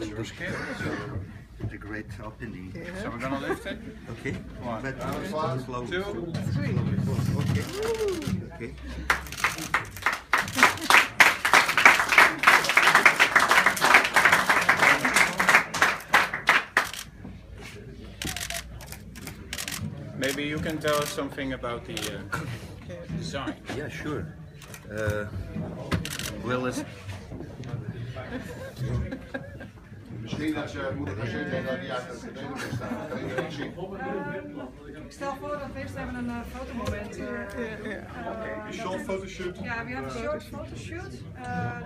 You're scared. The great opening. So we're gonna lift it. Okay. One, But one, slow. two, Slowly. Okay. Okay. Maybe you can tell us something about the uh, design. Yeah, sure. Uh, well, it's Misschien dat je moet gaan zitten en dat die achter de verdediging staan. Kan zien? Ik stel voor dat we eerst even een uh, fotomoment. Uh, Die short photoshoot. ja, we have a short photoshoot.